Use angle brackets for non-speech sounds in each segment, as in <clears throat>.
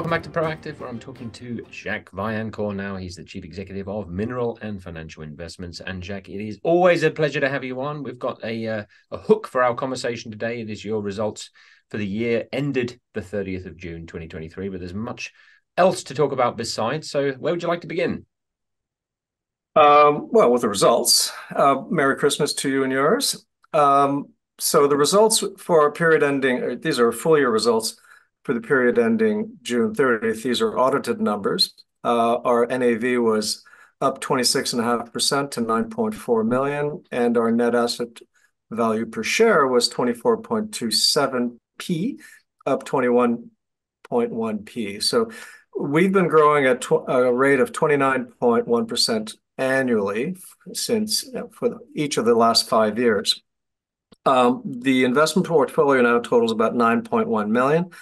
Welcome back to Proactive, where I'm talking to Jacques Vaillancourt now. He's the Chief Executive of Mineral and Financial Investments. And Jacques, it is always a pleasure to have you on. We've got a, uh, a hook for our conversation today. It is your results for the year ended the 30th of June 2023, but there's much else to talk about besides. So where would you like to begin? Um, well, with the results. Uh, Merry Christmas to you and yours. Um, so the results for our period ending, uh, these are full year results for the period ending June 30th. These are audited numbers. Uh, our NAV was up 26.5% to 9.4 million, and our net asset value per share was 24.27p, up 21.1p. So we've been growing at a rate of 29.1% annually since for each of the last five years. Um, the investment portfolio now totals about 9.1 million.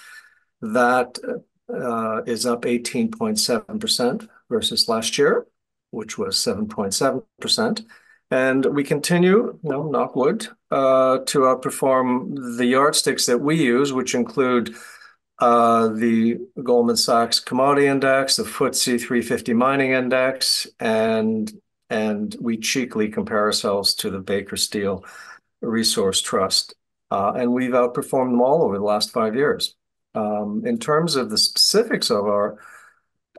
That uh, up 18.7% versus last year, which was 7.7%. And we continue, no, knock wood, uh, to outperform the yardsticks that we use, which include uh, the Goldman Sachs Commodity Index, the FTSE 350 Mining Index, and and we cheekily compare ourselves to the Baker Steel Resource Trust. And we've outperformed them all over the last five years. Um, in terms of the specifics of our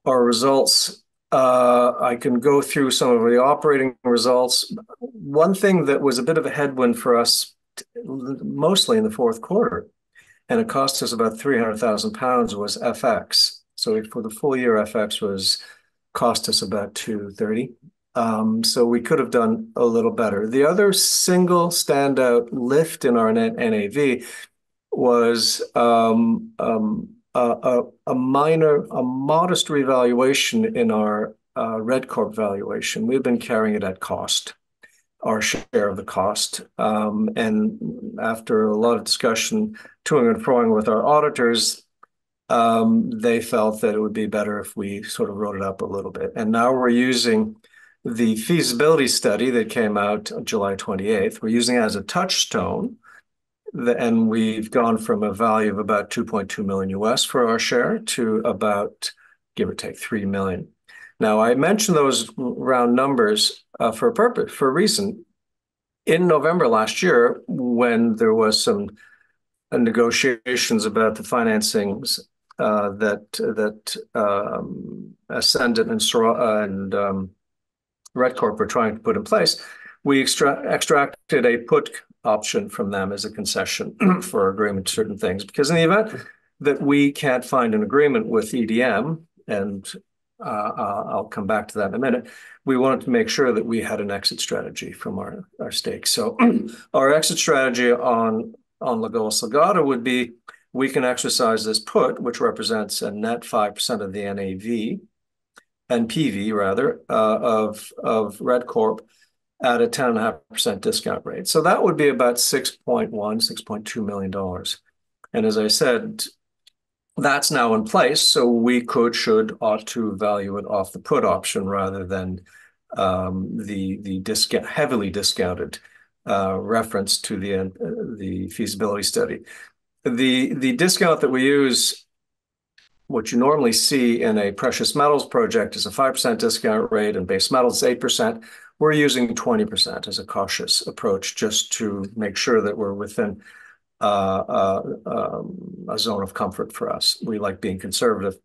our results, uh, I can go through some of the operating results. One thing that was a bit of a headwind for us, mostly in the fourth quarter, and it cost us about 300,000 pounds, was FX. So for the full year, FX was cost us about 230. Um, so we could have done a little better. The other single standout lift in our net NAV was um, um, a, a minor, a modest revaluation in our uh, Redcorp valuation. We've been carrying it at cost, our share of the cost. Um, and after a lot of discussion, toing and froing with our auditors, um, they felt that it would be better if we sort of wrote it up a little bit. And now we're using the feasibility study that came out July 28th. We're using it as a touchstone and we've gone from a value of about 2.2 million US for our share to about, give or take, 3 million. Now, I mentioned those round numbers uh, for a purpose, for a reason. In November last year, when there was some uh, negotiations about the financings uh, that that um, Ascendant and, and um, Redcorp were trying to put in place, we extracted a put option from them as a concession <clears throat> for agreement to certain things. Because in the event that we can't find an agreement with EDM, and uh, I'll come back to that in a minute, we wanted to make sure that we had an exit strategy from our, our stake. So <clears throat> our exit strategy on, on Lagoa Salgada would be we can exercise this put, which represents a net 5% of the NAV and PV rather uh, of, of Redcorp at a 10.5% discount rate. So that would be about $6.1, $6.2 million. And as I said, that's now in place, so we could, should, ought to value it off the put option rather than um, the heavily discounted uh, reference to the uh, feasibility study. The discount that we use, what you normally see in a precious metals project, is a five percent discount rate, and base metals eight percent. We're using 20% as a cautious approach just to make sure that we're within uh, uh, um, a zone of comfort for us. We like being conservative.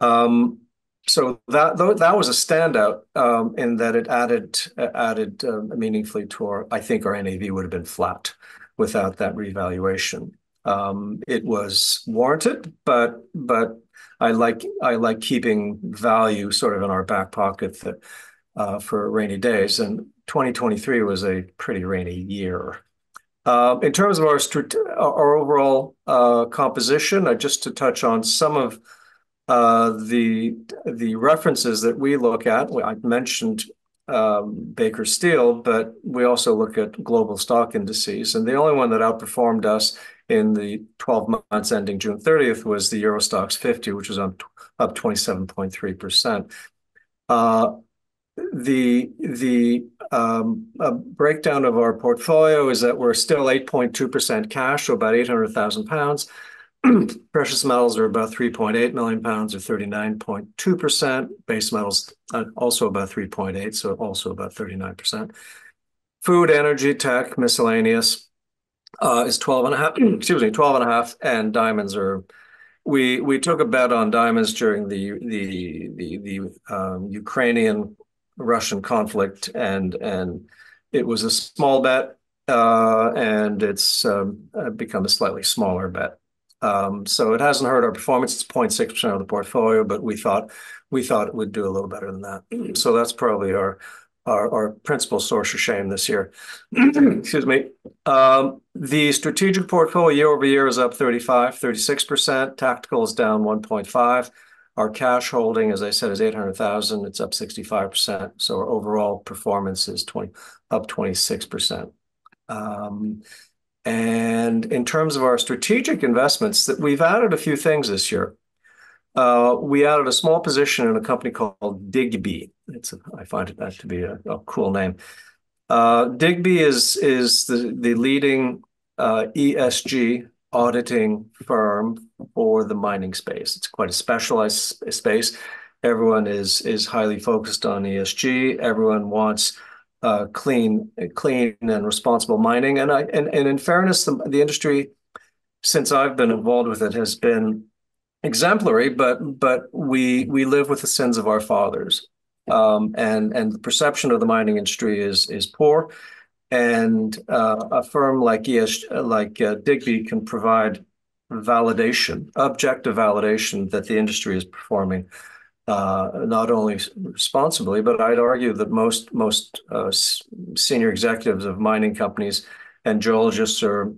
Um, so that that was a standout um, in that it added added uh, meaningfully to our. I think our NAV would have been flat without that revaluation. It was warranted, but but I like I like keeping value sort of in our back pocket that for rainy days, and 2023 was a pretty rainy year. Uh, in terms of our overall uh, composition, just to touch on some of the the references that we look at. I mentioned um, Baker Steel, but we also look at global stock indices, and the only one that outperformed us in the 12 months ending June 30th was the Euro Stoxx 50, which was up 27.3%. The um, breakdown of our portfolio is that we're still 8.2% cash, so about 800,000 pounds, <clears throat> Precious metals are about 3.8 million pounds or 39.2%. Base metals uh, also about 3.8, so also about 39%. Food, energy, tech, miscellaneous uh, is 12.5, <clears throat> excuse me, 12.5, and diamonds are. We took a bet on diamonds during the um, Ukrainian-Russian conflict, and and it was a small bet, uh, and it's um, uh, become a slightly smaller bet. Um, so it hasn't hurt our performance. It's 0.6% of the portfolio, but we thought we thought it would do a little better than that. Mm. So that's probably our our principal source of shame this year. <clears throat> Excuse me. Um, the strategic portfolio year-over-year is up 35%-36%. Tactical is down 1.5%. Our cash holding, as I said, is 800,000. It's up 65%, so our overall performance is up 26%. Um, and in terms of our strategic investments, that we've added a few things this year. Uh, we added a small position in a company called Digbee. I find that to be a cool name. Uh, Digbee is is the leading uh, ESG auditing firm for the mining space. It's quite a specialized space. Everyone is is highly focused on ESG. Everyone wants uh, clean clean and responsible mining. And I and, and in fairness, the industry, since I've been involved with it, has been exemplary, but but we we live with the sins of our fathers. Um, and and the perception of the mining industry is poor, and uh, a firm like like uh, Digbee can provide validation, objective validation, that the industry is performing uh, not only responsibly, but I'd argue that most most senior executives of mining companies and geologists are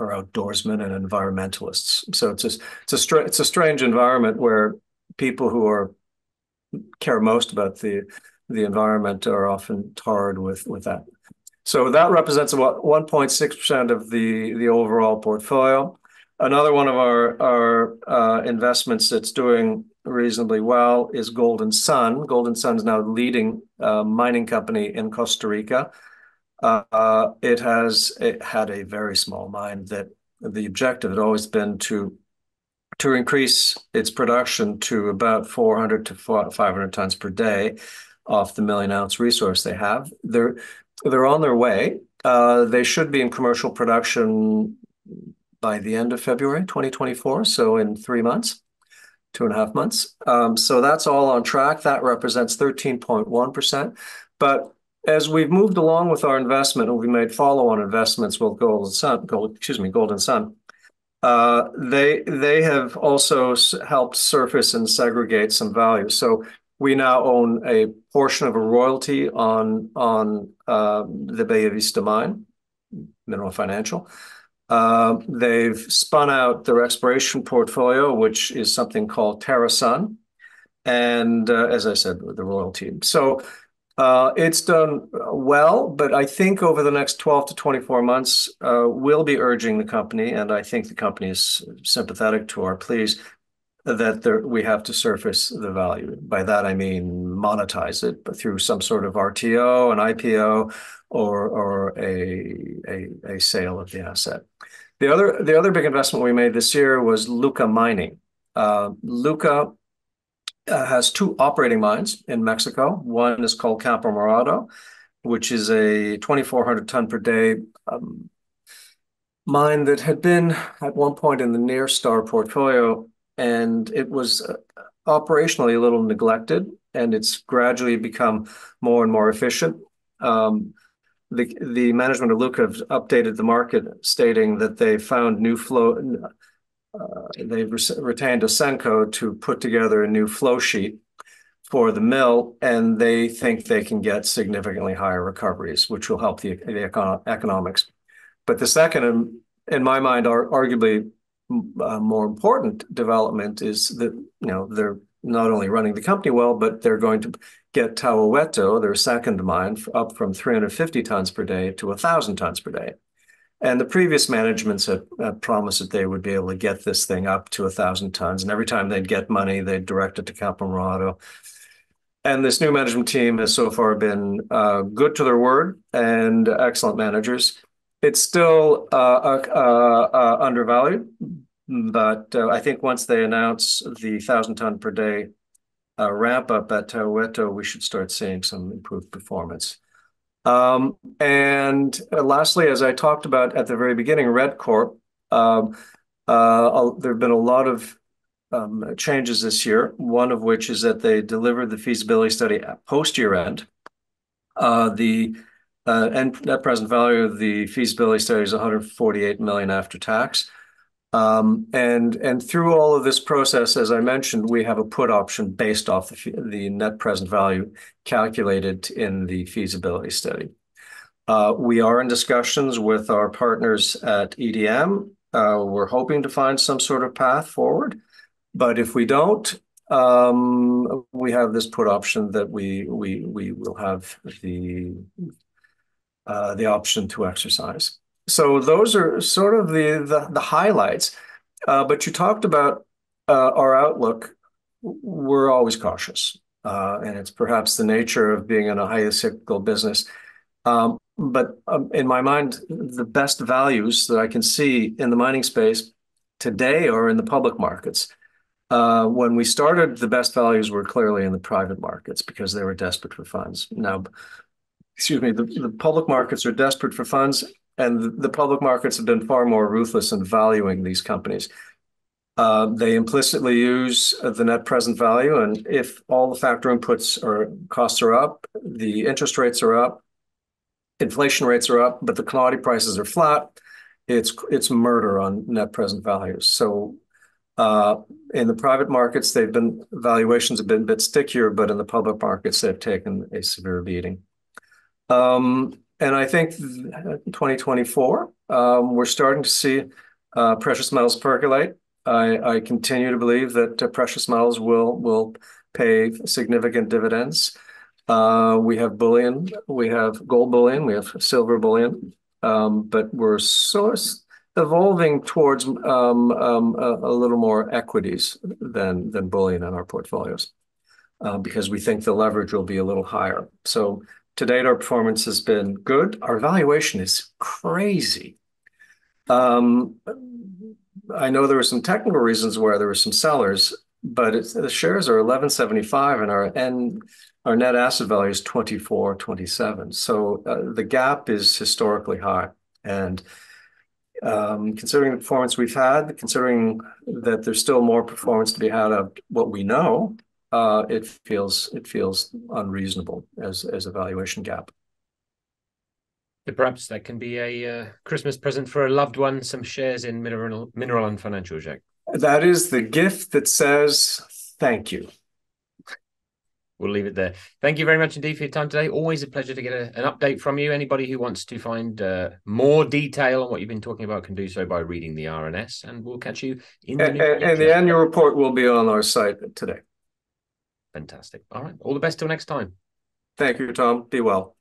outdoorsmen and environmentalists. So it's a it's a str- it's a strange environment where people who are care most about the the environment are often tarred with with that. So that represents about 1.6% of the overall portfolio. Another one of our uh, investments that's doing reasonably well is Golden Sun. Golden Sun is now the leading uh, mining company in Costa Rica. Uh, it has had a very small mine that the objective had always been to increase its production to about 400-500 tons per day off the 1 million-ounce resource they have. They're on their way. Uh, they should be in commercial production by the end of February 2024, so in three months, two and a half months. Um, so that's all on track. That represents 13.1%. But as we've moved along with our investment, and we made follow-on investments with Golden Sun, excuse me, Golden Sun, uh, they they have also helped surface and segregate some value. So we now own a portion of a royalty on uh, the Bellavista mine, Mineral Financial. Uh, they've spun out their exploration portfolio, which is something called TerraSun, and, uh, as I said, the royalty. So, it's done well, but I think over the next twelve to twenty-four months, we'll be urging the company, and I think the company is sympathetic to our pleas, that we have to surface the value. By that, I mean monetize it, but through some sort of RTO, an IPO, or or a a sale of the asset. The other the other big investment we made this year was Luca Mining. Uh, Luca uh, has two operating mines in Mexico. One is called Campo Morado, which is a 2,400 ton per day um, mine that had been at one point in the Nyrstar portfolio, and it was uh, operationally a little neglected, and it's gradually become more and more efficient. Um, the management of Luca have updated the market, stating that they found new flow. Uh, They've retained Ausenco to put together a new flow sheet for the mill, and they think they can get significantly higher recoveries, which will help the economics. But the second, in my mind, are arguably Uh, more important development is that, you know, they're not only running the company well, but they're going to get Hueco, their second mine, up from 350 tons per day to 1,000 tons per day. And the previous managements had promised that they would be able to get this thing up to 1,000 tons, and every time they'd get money, they'd direct it to Campo Morado. And this new management team has so far been uh, good to their word and excellent managers. It's still undervalued, But uh, I think once they announce the 1,000 ton per day uh, ramp up at Tahuehueto, we should start seeing some improved performance. Um, and uh, lastly, as I talked about at the very beginning, Redcorp, um, uh, there have been a lot of um, changes this year, one of which is that they delivered the feasibility study post year-end. The Uh, net present value of the feasibility study is 148 million after tax. Um, and through all of this process, as I mentioned, we have a put option based off the net present value calculated in the feasibility study. Uh, we are in discussions with our partners at EDM. Uh, we're hoping to find some sort of path forward, but if we don't, um, we have this put option that we will have the Uh, option to exercise. So those are sort of the highlights. Uh, but you talked about uh, our outlook. We're always cautious, and it's perhaps the nature of being in a highly cyclical business. Um, but um, in my mind, the best values that I can see in the mining space today are in the public markets. When we started, the best values were clearly in the private markets because they were desperate for funds. Now, excuse me, the public markets are desperate for funds, and the public markets have been far more ruthless in valuing these companies. Uh, they implicitly use uh, the net present value, and if all the factor inputs or costs are up, the interest rates are up, inflation rates are up, but the commodity prices are flat, it's it's murder on net present values. So, uh, in the private markets, they've been valuations have been a bit stickier, but in the public markets, they've taken a severe beating. Um, and I think 2024, um, we're starting to see uh, precious metals percolate. I continue to believe that uh, precious metals will will pay significant dividends. Uh, we have bullion, we have gold bullion, we have silver bullion, um, but we're sort of evolving towards a little more equities than than bullion in our portfolios, because we think the leverage will be a little higher. So to date, our performance has been good. Our valuation is crazy. Um, I know there were some technical reasons where there were some sellers, but the shares are $11.75, and our net asset value is $24.27. So, uh, the gap is historically high. And, um, considering the performance we've had, considering that there's still more performance to be had of what we know, it feels it feels unreasonable as as a valuation gap. Perhaps that can be a uh, Christmas present for a loved one, some shares in Mineral, Mineral and Financial, Jacques. That is the gift that says thank you. We'll leave it there. Thank you very much indeed for your time today. Always a pleasure to get an update from you. Anybody who wants to find uh, more detail on what you've been talking about can do so by reading the RNS, and we'll catch you in the new year. The annual report will be on our site today. Fantastic. All right. All the best till next time. Thank you, Tom. Be well.